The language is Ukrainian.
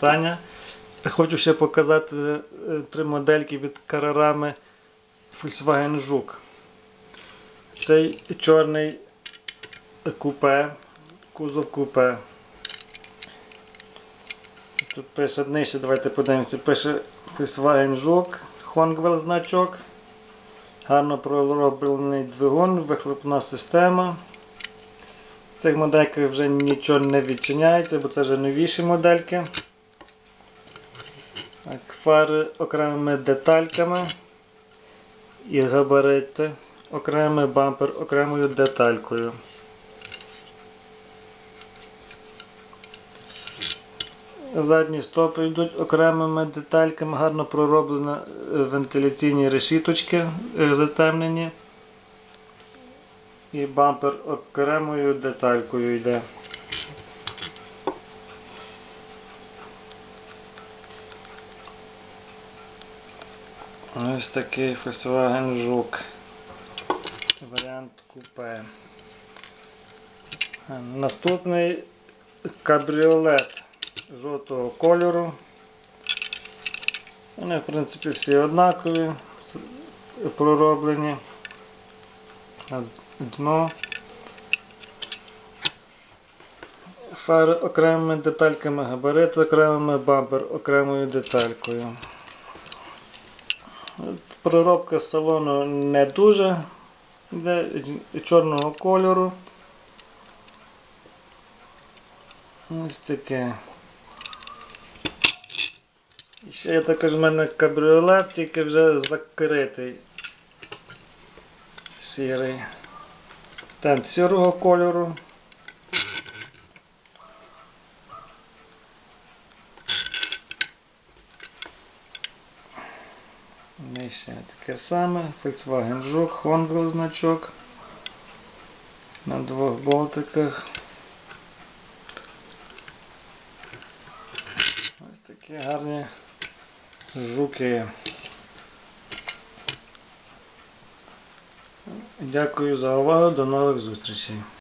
питання. Хочу ще показати е, три модельки від Карарами Volkswagen Жук. Цей чорний купе, кузов купе. Тут пише нижче, давайте подивимося. Пише Volkswagen Жук, Honeywell значок. Гарно пророблений двигун, вихлопна система. В цих модельках вже нічого не відчиняється, бо це вже новіші модельки. Фари окремими детальками і габарити, окремий бампер окремою деталькою. Задні стопи йдуть окремими детальками, гарно пророблені е, вентиляційні решіточки е, затемнені. І бампер окремою деталькою йде. Ось такий Volkswagen Жук. Варіант купе. Наступний кабріолет жовтого кольору. Вони, в принципі, всі однакові, пророблені. Дно. Фари окремими детальками, габарит окремими, бампер окремою деталькою. Проробка салону не дуже йде чорного кольору. Ось таке. І ще є також в мене кабріолет, тільки вже закритий. Сірий. Там сірого кольору. І таке саме. Volkswagen Жук, Honeywell значок. На двох болтиках. Ось такі гарні жуки. Дякую за увагу. До нових зустрічей.